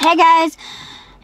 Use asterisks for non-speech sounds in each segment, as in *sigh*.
Hey guys,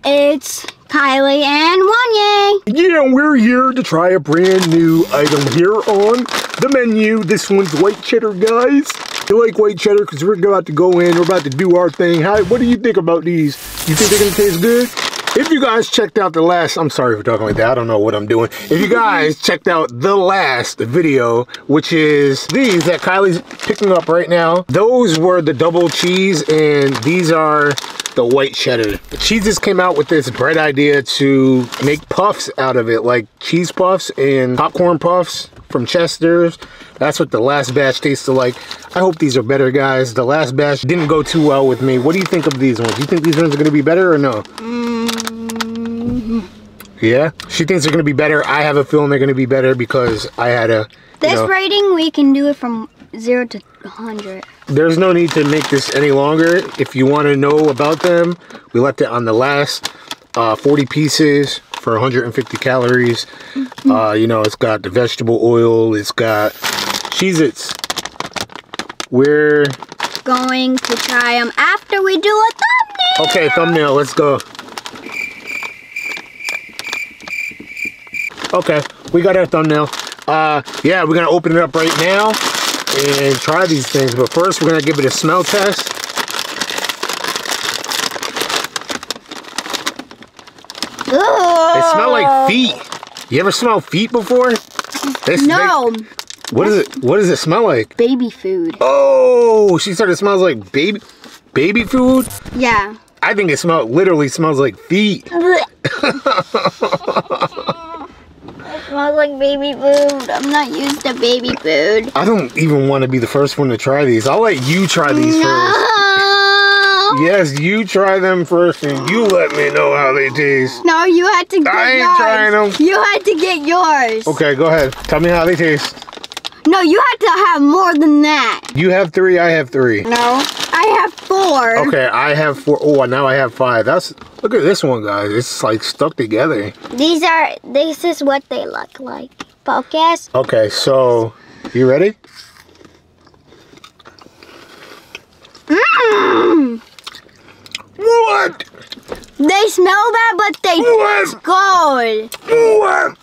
it's Kylie and Wanye. Yeah, we're here to try a brand new item here on the menu. This one's white cheddar, guys. You like white cheddar because we're about to go in. We're about to do our thing. How, what do you think about these? You think they're to taste good? If you guys checked out the last, I'm sorry for talking like that. I don't know what I'm doing. If you guys *laughs* checked out the last video, which is these that Kylie's picking up right now, those were the double cheese and these are the white cheddar. The Cheez-Its came out with this bright idea to make puffs out of it, like cheese puffs and popcorn puffs from Chester's. That's what the last batch tasted like. I hope these are better, guys. The last batch didn't go too well with me. What do you think of these ones? Do you think these ones are gonna be better or no? Mm, Yeah? She thinks they're gonna be better. I have a feeling they're gonna be better because I had a, This know, rating, we can do it from 0 to 100. there's no need to make this any longer. If you want to know about them, we left it on the last uh, 40 pieces for 150 calories. Uh, you know, it's got the vegetable oil. It's got Cheez-Its. We're Going to try them after we do a thumbnail. okay. Thumbnail. Let's go. Okay, we got our thumbnail. Uh, yeah, we're gonna open it up right now and try these things. But first, we're gonna give it a smell test. They smell like feet. You ever smell feet before? They, No, they- what is it? What does it smell like? baby food. Oh, she said it smells like baby, baby food. Yeah. I think it smell literally smells like feet. *laughs* *laughs* smells like baby food. I'm not used to baby food. I don't even want to be the first one to try these. I'll let you try these first. No. Yes, you try them first, and you let me know how they taste. No, you had to get I ain't yours. trying 'em. You had to get yours. Okay, go ahead. Tell me how they taste. No, you had to have more than that. You have three. I have three. No, I have four. Okay, I have four. Oh, now I have five. That's look at this one, guys. It's like stuck together. These are. This is what they look like. Focus. Okay, so you ready? Mmm. They smell bad, but they taste good.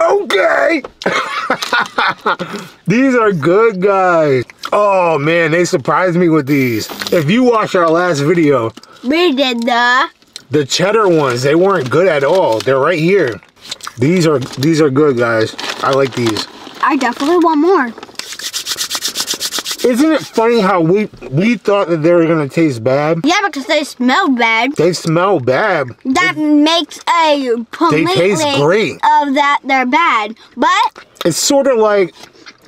Okay. *laughs* these are good, guys. Oh man, they surprised me with these. If you watched our last video, We did the. the cheddar ones, they weren't good at all. They're right here. These are these are good, guys. I like these. I definitely want more. Isn't it funny how we we thought that they were gonna taste bad? Yeah, because they smell bad. They smell bad. That makes a completely taste great. of that they're bad. But It's sort of like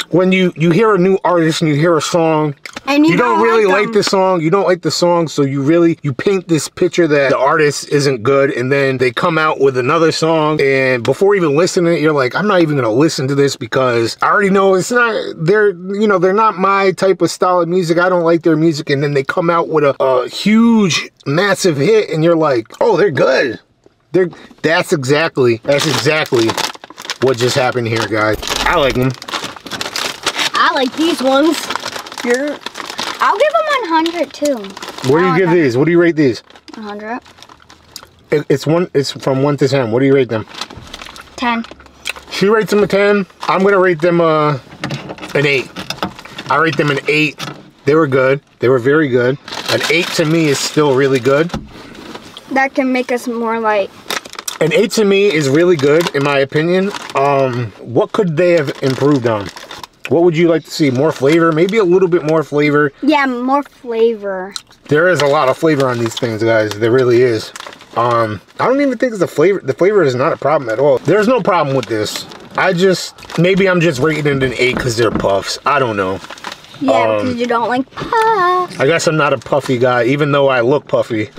when you you hear a new artist and you hear a song and you, you don't, really like, them. the song you don't like the song so you really you paint this picture that the artist isn't good and then they come out with another song and before even listening to it you're like i'm not even gonna listen to this because i already know it's not they're you know they're not my type of style of music i don't like their music and then they come out with a, a huge massive hit and you're like oh they're good they're that's exactly that's exactly what just happened here guys i like them I like these ones. You're. I'll give them 100 too. what do you give these what do you rate these 100. It- it's one it's from one to ten what do you rate them 10. She rates them a 10. I'm going to rate them uh, an 8. I rate them an 8. They were good. They were very good. An 8 to me is still really good. That can make us more like. An 8 to me is really good, in my opinion. Um, What could they have improved on? What would you like to see? More flavor? Maybe a little bit more flavor. Yeah, more flavor. There is a lot of flavor on these things, guys. There really is. Um, I don't even think the flavor the flavor is not a problem at all. There's no problem with this. I just maybe I'm just rating it an eight because they're puffs. I don't know. Yeah, Um, because you don't like puffs. I guess I'm not a puffy guy, even though I look puffy. *laughs*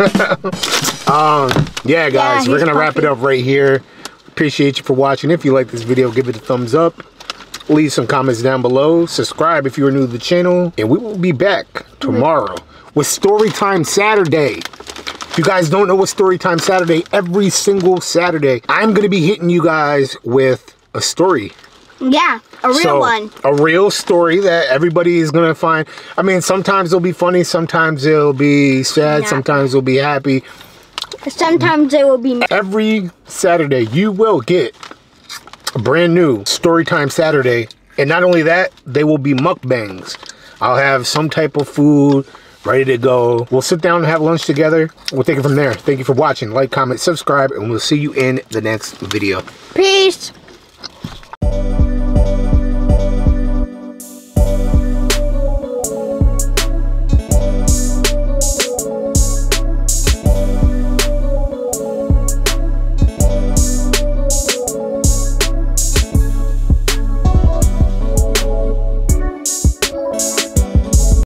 um, yeah, guys, Yeah, we're gonna wrap it up right here. Appreciate you for watching. If you like this video, give it a thumbs up. Leave some comments down below. Subscribe if you are new to the channel, and we will be back tomorrow with Story Time Saturday. If you guys don't know what Story Time Saturday, every single Saturday, I'm gonna be hitting you guys with a story. Yeah, a real So, one. A real story that everybody is gonna find. I mean, sometimes it'll be funny, sometimes it'll be sad, Yeah. sometimes it'll be happy. Sometimes they will be. Every Saturday, you will get brand new Storytime Saturday. And not only that, they will be mukbangs. I'll have some type of food ready to go. We'll sit down and have lunch together. We'll take it from there. Thank you for watching. Like, comment, subscribe, and we'll see you in the next video. Peace.